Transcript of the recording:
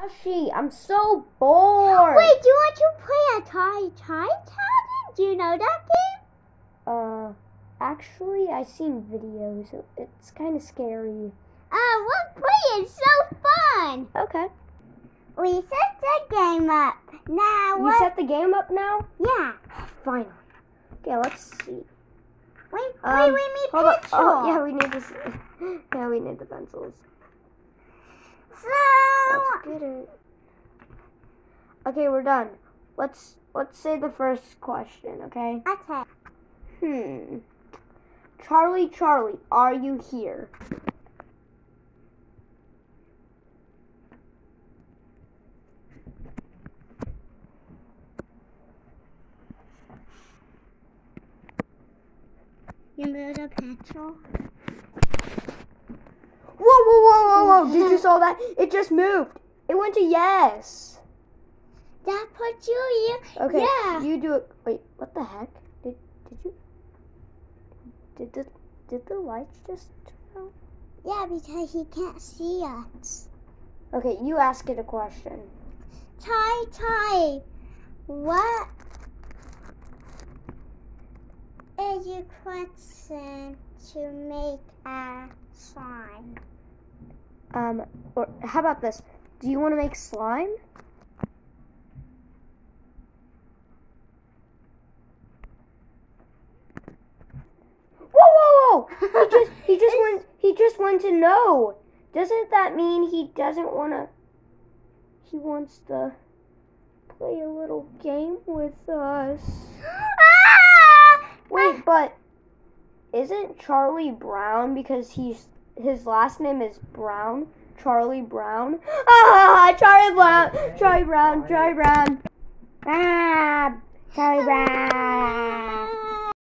Yoshi, I'm so bored. Wait, do you want to play a tie tie tie? Do you know that game? Uh, actually, I seen videos. It's kind of scary. Uh, let's play. It's so fun. Okay. We set the game up. Now You what? set the game up now? yeah. Finally. Okay, let's see. Wait, Um, wait, we need Hold on. Oh, yeah, we need this. Yeah, we need the pencils. So Let's get it. Okay, we're done. Let's let's say the first question, okay? okay. Hmm. Charlie, Charlie, are you here? You move the petrol. Whoa, whoa, whoa! Did you saw that? It just moved. It went to yes. That put you here. Okay. Yeah. You do it. Wait, what the heck? Did did you? Did the did the lights just turn? Yeah, because he can't see us. Okay, you ask it a question. Tie tie. What is your question to make a sign? Um, or how about this? Do you want to make slime? Whoa, whoa, whoa! He just he just went he just went to know. Doesn't that mean he doesn't want to? He wants to play a little game with us. Wait, but isn't Charlie Brown because he's his last name is Brown? Charlie Brown. Ah, Charlie Brown. Charlie Brown. Charlie Brown. Ah, Charlie Brown.